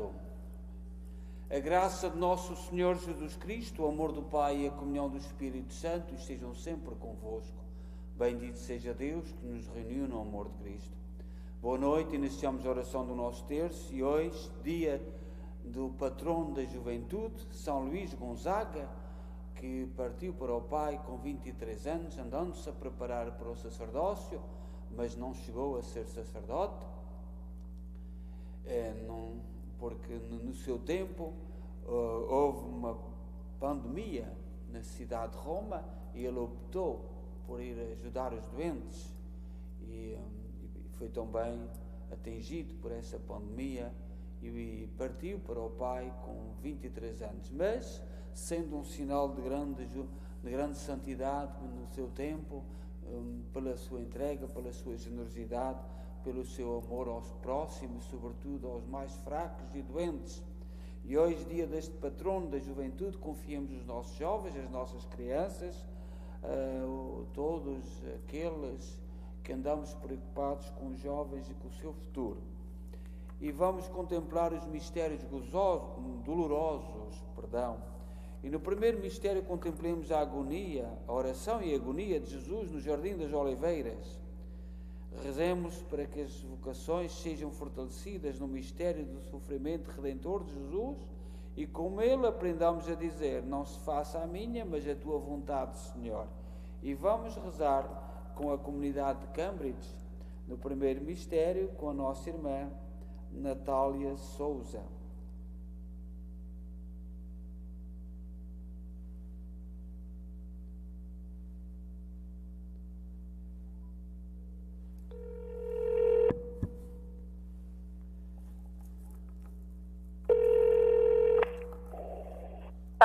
Santo. A graça de nosso Senhor Jesus Cristo, o amor do Pai e a comunhão do Espírito Santo estejam sempre convosco. Bendito seja Deus que nos reuniu no amor de Cristo. Boa noite, iniciamos a oração do nosso terço e hoje, dia do patrono da juventude, São Luís Gonzaga, que partiu para o Pai com 23 anos, andando-se a preparar para o sacerdócio, mas não chegou a ser sacerdote, é, não, porque no seu tempo uh, houve uma pandemia na cidade de Roma e ele optou por ir ajudar os doentes. E, e foi também atingido por essa pandemia e partiu para o Pai com 23 anos, mas sendo um sinal de grande, de grande santidade no seu tempo, um, pela sua entrega, pela sua generosidade, pelo seu amor aos próximos, sobretudo aos mais fracos e doentes. E hoje, dia deste patrono da juventude, confiamos os nossos jovens, as nossas crianças, uh, todos aqueles que andamos preocupados com os jovens e com o seu futuro. E vamos contemplar os mistérios gozosos, dolorosos, perdão, e no primeiro mistério contemplemos a agonia, a oração e a agonia de Jesus no Jardim das Oliveiras. Rezemos para que as vocações sejam fortalecidas no mistério do sofrimento redentor de Jesus e com ele aprendamos a dizer: Não se faça a minha, mas a tua vontade, Senhor. E vamos rezar com a comunidade de Cambridge, no primeiro mistério, com a nossa irmã Natália Souza.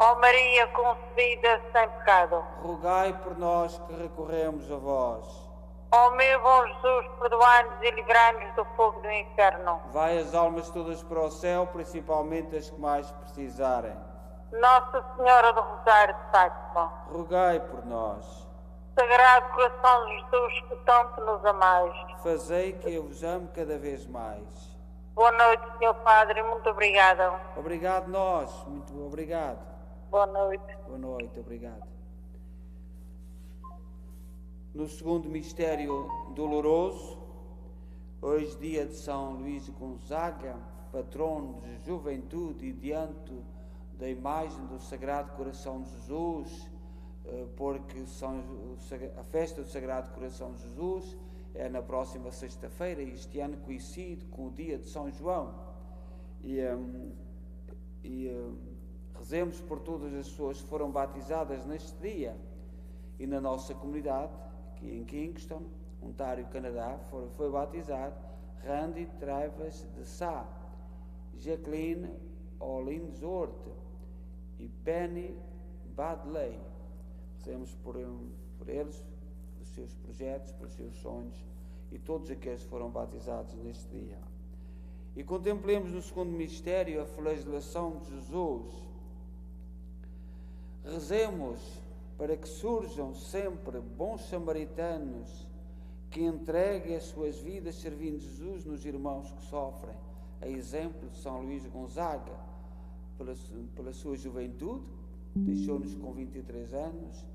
Ó Maria concebida sem pecado. Rogai por nós que recorremos a vós. Ó meu bom Jesus, perdoai-nos e livrai-nos do fogo do inferno. Vai as almas todas para o céu, principalmente as que mais precisarem. Nossa Senhora do Rosário de Fátima. Rogai por nós. Sagrado Coração de Jesus, que tanto nos amais. Fazei que eu vos ame cada vez mais. Boa noite, Senhor Padre, muito obrigada. Obrigado nós, muito obrigado. Boa noite. Boa noite, obrigado. No segundo mistério doloroso, hoje dia de São Luís Gonzaga, patrono de juventude e diante da imagem do Sagrado Coração de Jesus, eh, porque São, a festa do Sagrado Coração de Jesus é na próxima sexta-feira, este ano coincide com o dia de São João. E, um, e um, rezemos por todas as pessoas que foram batizadas neste dia e na nossa comunidade aqui em Kingston, Ontário, Canadá, foi, batizado Randy Travis de Sá, Jacqueline Olinzort e Penny Badley. Rezemos por, por eles, pelos seus projetos, pelos seus sonhos e todos aqueles que foram batizados neste dia. E contemplemos no segundo mistério a flagelação de Jesus. Rezemos para que surjam sempre bons samaritanos que entreguem as suas vidas servindo Jesus nos irmãos que sofrem, a exemplo de São Luís Gonzaga, pela, pela sua juventude, deixou-nos com 23 anos,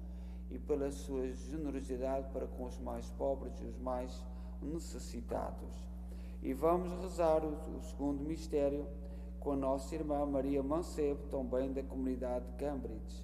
e pela sua generosidade para com os mais pobres e os mais necessitados. E vamos rezar o, o segundo mistério com a nossa irmã Maria Mancebo, também da comunidade de Cambridge.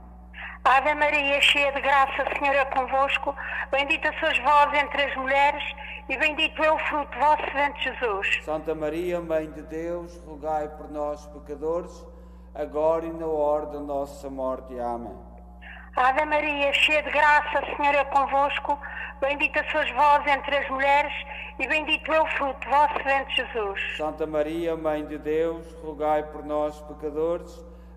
Ave Maria, cheia de graça, o Senhor é convosco, bendita sois vós entre as mulheres, e bendito é o fruto do vosso ventre, Jesus. Santa Maria, Mãe de Deus, rogai por nós, pecadores, agora e na hora da nossa morte. Amém. Ave Maria, cheia de graça, o Senhor é convosco, bendita sois vós entre as mulheres, e bendito é o fruto do vosso ventre, Jesus. Santa Maria, Mãe de Deus, rogai por nós, pecadores,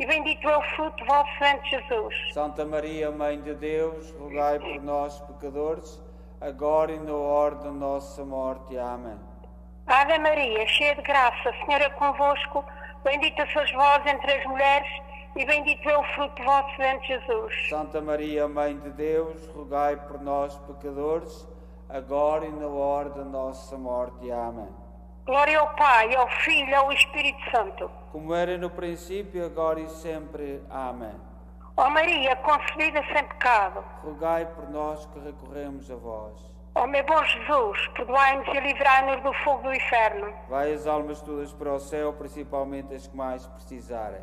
e bendito é o fruto do vosso ventre, Jesus. Santa Maria, Mãe de Deus, rogai por nós, pecadores, agora e na hora da nossa morte. Amém. Ave Maria, cheia de graça, o Senhor é convosco, bendita sois vós entre as mulheres, e bendito é o fruto do vosso ventre, Jesus. Santa Maria, Mãe de Deus, rogai por nós, pecadores, agora e na hora da nossa morte. Amém. Glória ao Pai, ao Filho ao Espírito Santo. Como era no princípio, agora e sempre. Amém. Ó Maria, concebida sem pecado. Rogai por nós que recorremos a vós. Ó meu bom Jesus, perdoai-nos e livrai-nos do fogo do inferno. Vai as almas todas para o céu, principalmente as que mais precisarem.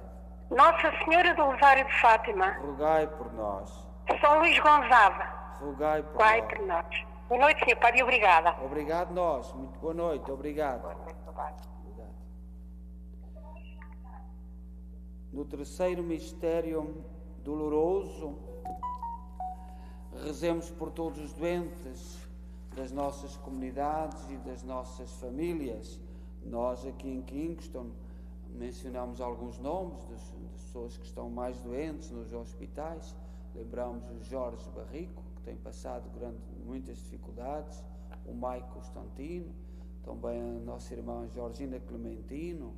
Nossa Senhora do Rosário de Fátima. Rogai por nós. São Luís Gonzaga. Rogai por Rogai nós. por nós. Boa noite, Senhor Padre, obrigada. Obrigado nós. Muito boa noite. Obrigado. Obrigado. No terceiro mistério doloroso, rezemos por todos os doentes das nossas comunidades e das nossas famílias. Nós aqui em Kingston mencionamos alguns nomes das, das pessoas que estão mais doentes nos hospitais. Lembramos o Jorge Barrico, tem passado grande, muitas dificuldades, o Maico Constantino, também a nossa irmã Georgina Clementino,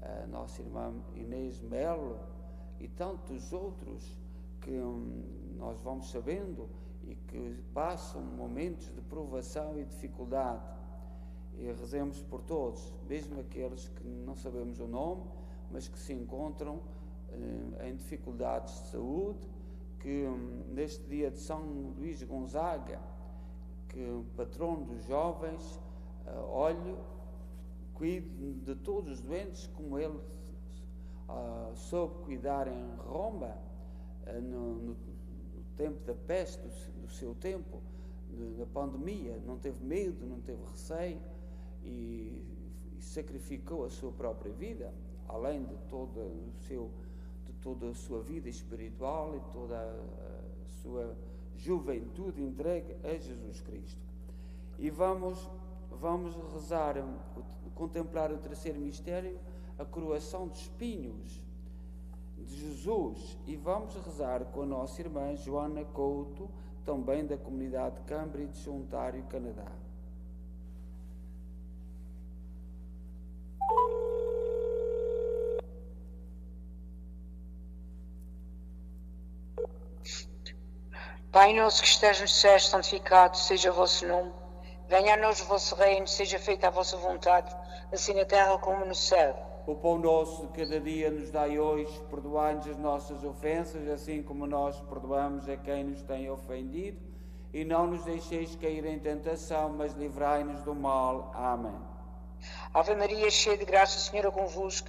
a nossa irmã Inês Melo e tantos outros que hum, nós vamos sabendo e que passam momentos de provação e dificuldade. E rezemos por todos, mesmo aqueles que não sabemos o nome, mas que se encontram eh, em dificuldades de saúde, que hum, neste dia de São Luís Gonzaga, que patrono dos jovens, eh, olhe, cuide de todos os doentes como ele ah, soube cuidar em Roma, eh, no, no- no tempo da peste, do, do seu tempo, na pandemia, não teve medo, não teve receio e, e sacrificou a sua própria vida, além de toda, o seu, toda a sua vida espiritual e toda a sua juventude entregue a Jesus Cristo. E vamos, vamos rezar, contemplar o terceiro mistério, a coroação de espinhos de Jesus. E vamos rezar com a nossa irmã Joana Couto, também da comunidade de Cambridge, Ontário, Canadá. Pai nosso que estás nos céus, santificado seja o vosso nome. Venha a nós o vosso reino, seja feita a vossa vontade, assim na terra como no céu. O pão nosso de cada dia nos dai hoje, perdoai-nos as nossas ofensas, assim como nós perdoamos a quem nos tem ofendido, e não nos deixeis cair em tentação, mas livrai-nos do mal. Amém. Ave Maria, cheia de graça, o Senhor é convosco.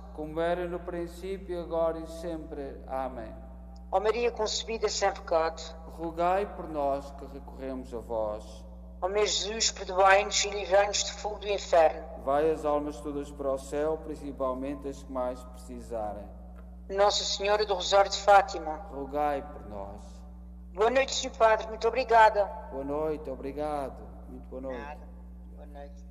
Como era no princípio, agora e sempre. Amém. Ó Maria concebida sem pecado, Rogai por nós que recorremos a vós. ó meu Jesus, perdoai-nos e livrai-nos do fogo do inferno. Vai as almas todas para o céu, principalmente as que mais precisarem. Nossa Senhora do Rosário de Fátima. Rogai por nós. Boa noite, Sr. Padre, muito obrigada. Boa noite, obrigado. Muito boa noite. Boa noite.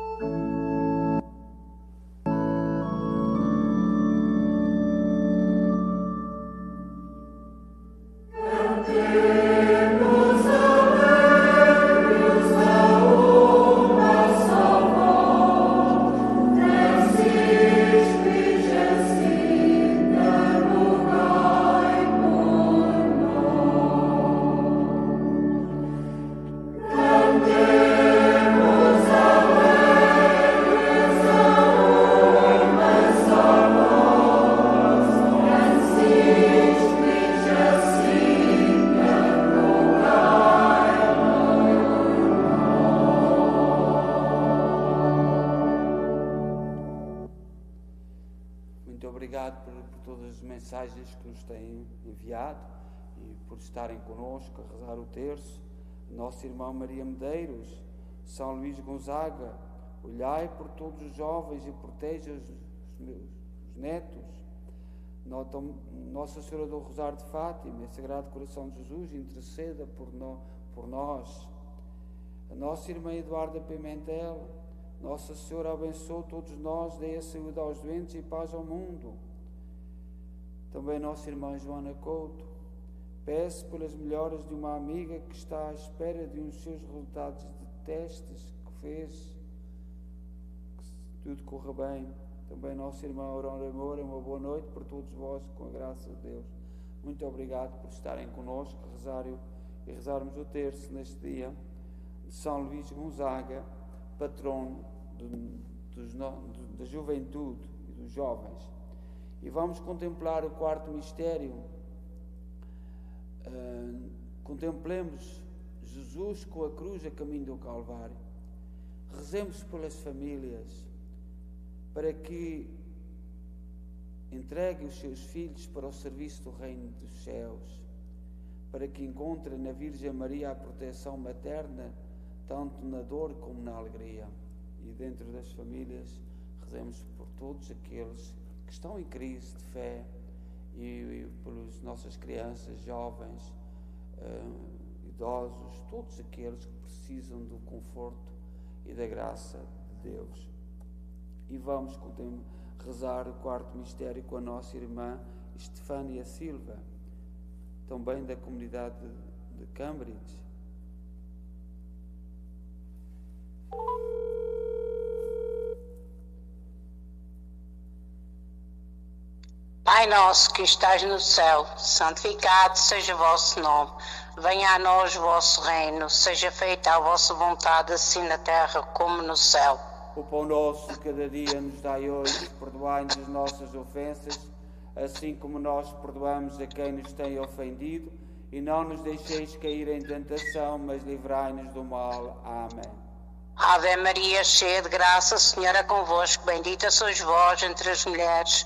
por estarem connosco a rezar o terço. Nosso irmão Maria Medeiros, São Luís Gonzaga, olhai por todos os jovens e proteja os, meus os netos. Nossa Senhora do Rosário de Fátima, Sagrado Coração de Jesus, interceda por, no- por nós. A nossa irmã Eduarda Pimentel, Nossa Senhora abençoe todos nós, dê a saúde aos doentes e paz ao mundo. Também nossa irmã Joana Couto, peço pelas melhoras de uma amiga que está à espera de uns seus resultados de testes que fez, que tudo corra bem. Também nossa irmã Aurora Moura, uma boa noite para todos vós, com a graça de Deus. Muito obrigado por estarem connosco, rezar o- e rezarmos o terço neste dia de São Luís Gonzaga, patrono do- dos do- da juventude e dos jovens. E vamos contemplar o quarto mistério. Ah, contemplemos Jesus com a cruz a caminho do Calvário. Rezemos pelas famílias, para que entregue os seus filhos para o serviço do Reino dos Céus, para que encontre na Virgem Maria a proteção materna, tanto na dor como na alegria. E dentro das famílias, rezemos por todos aqueles que estão em crise de fé e, e pelas nossas crianças, jovens, ah, idosos, todos aqueles que precisam do conforto e da graça de Deus. E vamos rezar o quarto mistério com a nossa irmã Estefânia Silva, também da comunidade de, de Cambridge. Pai nosso que estás no céu, santificado seja o vosso nome. Venha a nós o vosso reino, seja feita a vossa vontade, assim na terra como no céu. O pão nosso cada dia nos dai hoje, perdoai-nos as nossas ofensas, assim como nós perdoamos a quem nos tem ofendido, e não nos deixeis cair em tentação, mas livrai-nos do mal. Amém. Ave Maria, cheia de graça, o Senhor é convosco. Bendita sois vós entre as mulheres.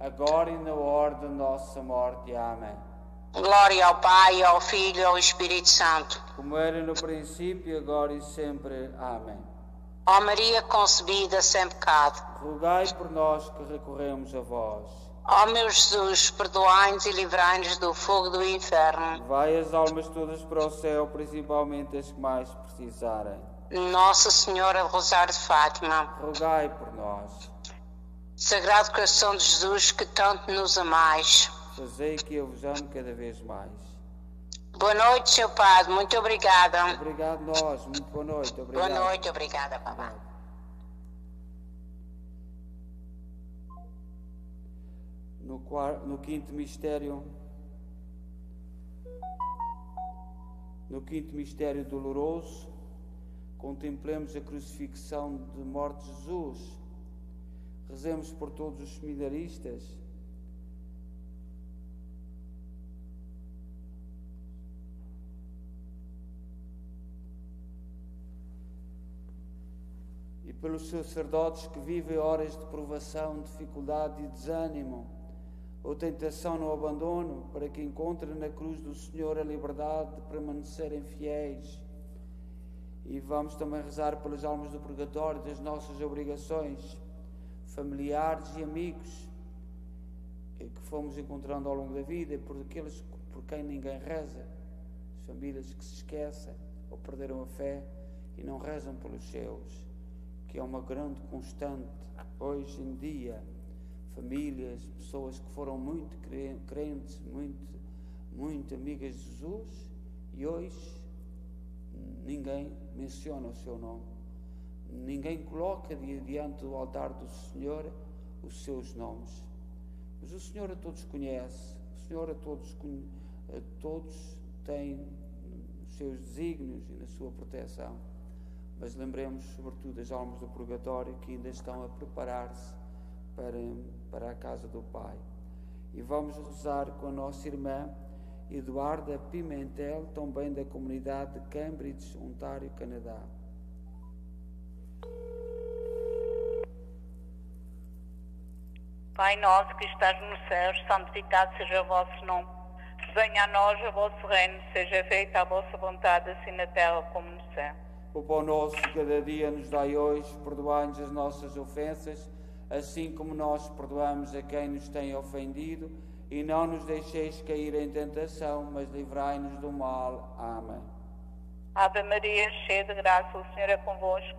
agora e na hora da nossa morte. Amém. Glória ao Pai, ao Filho e ao Espírito Santo. Como era no princípio, agora e sempre. Amém. Ó Maria concebida sem pecado, Rogai por nós que recorremos a vós. ó meu Jesus, perdoai-nos e livrai-nos do fogo do inferno. Vai as almas todas para o céu, principalmente as que mais precisarem. Nossa Senhora Rosário de Fátima, Rogai por nós. Sagrado Coração de Jesus, que tanto nos amais. Fazei que eu vos ame cada vez mais. Boa noite, Sr. Padre, muito obrigada. Obrigado nós. Muito boa noite. Obrigado. Boa noite, obrigada, papá. No, quar- no quinto mistério, no quinto mistério doloroso, contemplemos a crucifixão de morte de Jesus. Rezemos por todos os seminaristas. E pelos sacerdotes que vivem horas de provação, dificuldade e desânimo, ou tentação no abandono, para que encontrem na cruz do Senhor a liberdade de permanecerem fiéis. E vamos também rezar pelas almas do purgatório, das nossas obrigações, familiares e amigos que fomos encontrando ao longo da vida, por aqueles por quem ninguém reza, as famílias que se esquecem ou perderam a fé e não rezam pelos seus, que é uma grande constante hoje em dia famílias, pessoas que foram muito cre- crentes, muito, muito amigas de Jesus e hoje ninguém menciona o seu nome. Ninguém coloca di- diante do altar do Senhor os seus nomes. Mas o Senhor a todos conhece, o Senhor a todos, a todos tem os seus desígnios e na sua proteção. Mas lembremos, sobretudo, das almas do purgatório que ainda estão a preparar-se para, para a casa do Pai. E vamos rezar com a nossa irmã Eduarda Pimentel, também da comunidade de Cambridge, Ontário, Canadá. Pai nosso que estás nos céus, santificado seja o vosso nome. Venha a nós o vosso reino, seja feita a vossa vontade, assim na terra como no céu. O pão nosso de cada dia nos dai hoje, perdoai-nos as nossas ofensas, assim como nós perdoamos a quem nos tem ofendido, e não nos deixeis cair em tentação, mas livrai-nos do mal. Amém. Ave Maria, cheia de graça, o Senhor é convosco.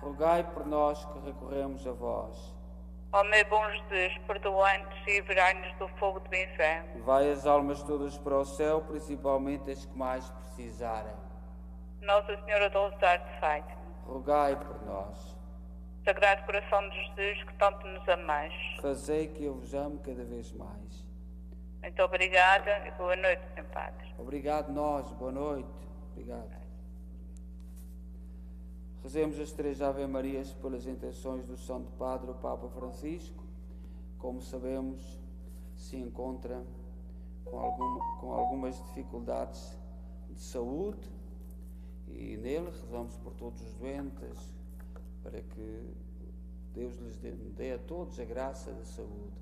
Rogai por nós que recorremos a vós. Ó meu bom Jesus, perdoai-nos e livrai-nos do fogo do inferno. Vai as almas todas para o céu, principalmente as que mais precisarem. Nossa Senhora do Rosário de Fátima. Rogai por nós. Sagrado Coração de Jesus, que tanto nos amais. Fazei que eu vos ame cada vez mais. Muito obrigada e boa noite, Sr. Padre. Obrigado nós, boa noite. Obrigado. Rezemos as três Ave Marias pelas intenções do Santo Padre, o Papa Francisco. Como sabemos, se encontra com, alguma, com algumas dificuldades de saúde e nele rezamos por todos os doentes para que Deus lhes dê, dê a todos a graça da saúde.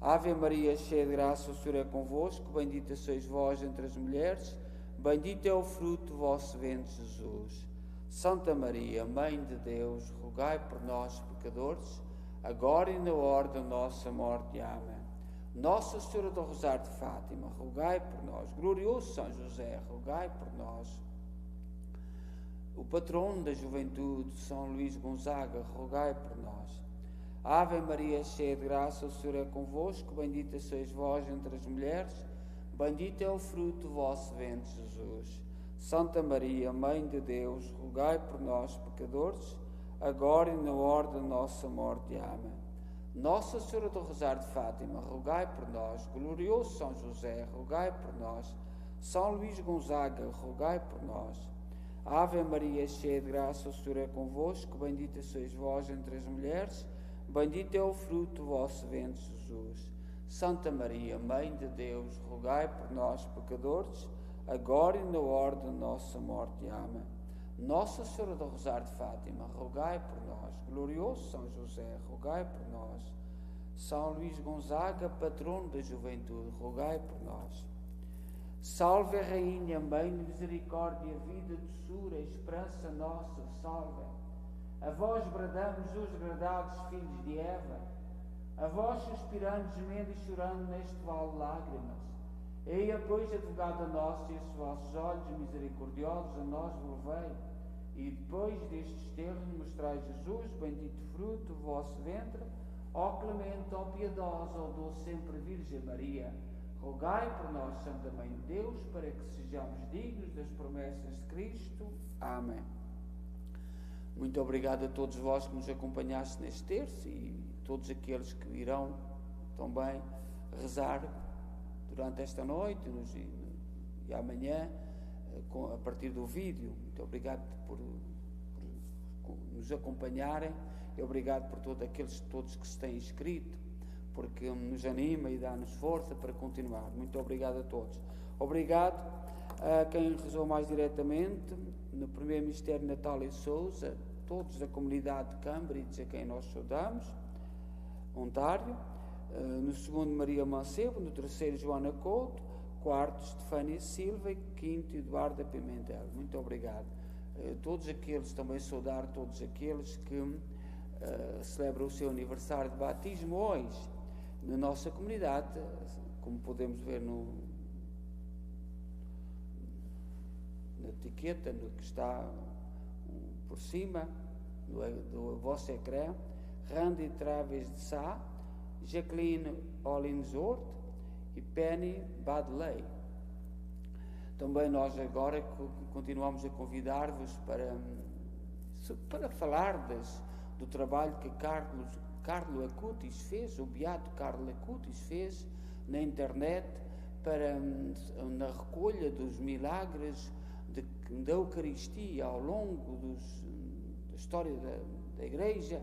Ave Maria, cheia de graça, o Senhor é convosco, bendita sois vós entre as mulheres, bendito é o fruto do vosso ventre, Jesus. Santa Maria, Mãe de Deus, rogai por nós, pecadores, agora e na hora da nossa morte. Amém. Nossa Senhora do Rosário de Fátima, rogai por nós. Glorioso São José, rogai por nós. O patrono da juventude, São Luís Gonzaga, rogai por nós. Ave Maria, cheia de graça, o Senhor é convosco, bendita sois vós entre as mulheres, bendito é o fruto do vosso ventre, Jesus. Santa Maria, Mãe de Deus, rogai por nós, pecadores, agora e na hora da nossa morte. Amém. Nossa Senhora do Rosário de Fátima, rogai por nós. Glorioso São José, rogai por nós. São Luís Gonzaga, rogai por nós. Ave Maria, cheia de graça, o Senhor é convosco, bendita sois vós entre as mulheres, bendito é o fruto do vosso ventre, Jesus. Santa Maria, Mãe de Deus, rogai por nós, pecadores, agora e na hora da nossa morte. Amém. Nossa Senhora do Rosário de Fátima, rogai por nós. Glorioso São José, rogai por nós. São Luís Gonzaga, patrono da juventude, rogai por nós. Salve Rainha, Mãe de Misericórdia, vida, doçura, esperança nossa, salve. A vós bradamos os gradados filhos de Eva, a vós suspirando, gemendo e chorando neste vale lágrimas. Eia, pois, advogada nossa, e esses vossos olhos misericordiosos a nós volvei, e depois destes termos mostrai Jesus, bendito fruto do vosso ventre, ó clemente, ó piedosa, ó doce sempre Virgem Maria, rogai por nós, Santa Mãe de Deus, para que sejamos dignos das promessas de Cristo. Amém. Muito obrigado a todos vós que nos acompanhaste neste terço e todos aqueles que irão também rezar durante esta noite e, amanhã eh, a partir do vídeo. Muito obrigado por, por nos acompanharem e obrigado por todos aqueles todos que se têm inscrito, porque nos anima e dá-nos força para continuar. Muito obrigado a todos. Obrigado a quem rezou mais diretamente, no primeiro Mistério Natália Souza, todos da comunidade de Cambridge, a quem nós saudamos, Ontário no segundo Maria Mancebo, no terceiro Joana Couto, quarto Stefânia Silva e quinto Eduardo Pimentel. Muito obrigado. Uh, todos aqueles, também saudar todos aqueles que uh, celebram o seu aniversário de batismo hoje na nossa comunidade, como podemos ver no, na etiqueta no que está por cima do, do vosso ecrã, Randy Traves de Sá, Jacqueline Hollinsworth e Penny Badley. Também nós agora continuamos a convidar-vos para, para falardes do trabalho que Carlos, Carlo Acutis fez, o beato Carlo Acutis fez na internet para, na recolha dos milagres de, da Eucaristia ao longo dos, da história da, da Igreja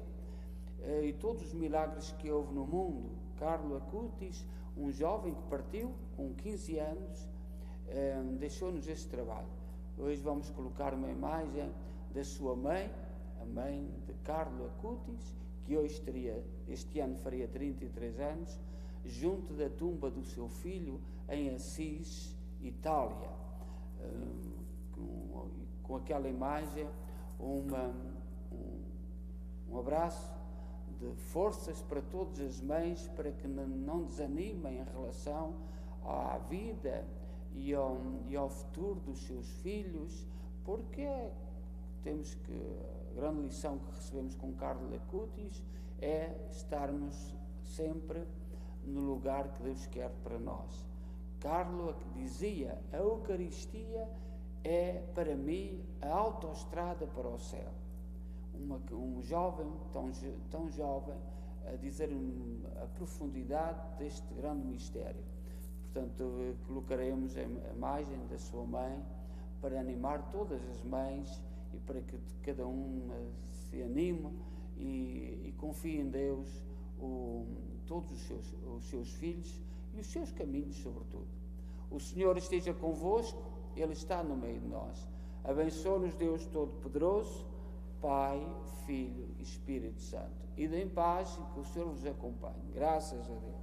e todos os milagres que houve no mundo. Carlo Acutis, um jovem que partiu com 15 anos, eh, deixou-nos este trabalho. Hoje vamos colocar uma imagem da sua mãe, a mãe de Carlo Acutis, que hoje teria, este ano faria 33 anos, junto da tumba do seu filho em Assis, Itália. Eh, com aquela imagem, uma, um, um abraço de forças para todas as mães para que não desanimem em relação à vida e ao, e ao futuro dos seus filhos, porque temos que a grande lição que recebemos com Carlos Acutis é estarmos sempre no lugar que Deus quer para nós. Carlo dizia: a Eucaristia é para mim a autoestrada para o céu uma, um jovem, tão, tão jovem, a dizer a profundidade deste grande mistério. Portanto, colocaremos a imagem da sua mãe para animar todas as mães e para que cada um se anime e, e confie em Deus o, todos os seus, os seus filhos e os seus caminhos, sobretudo. O Senhor esteja convosco, Ele está no meio de nós. Abençoe-nos, Deus Todo-Poderoso. Pai, Filho e Espírito Santo. E em paz e que o Senhor vos acompanhe. Graças a Deus.